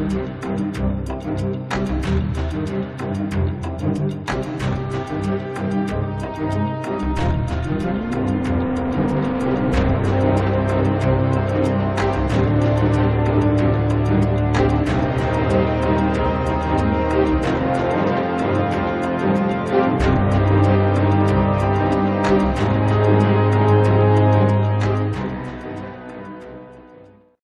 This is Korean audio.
Thank you.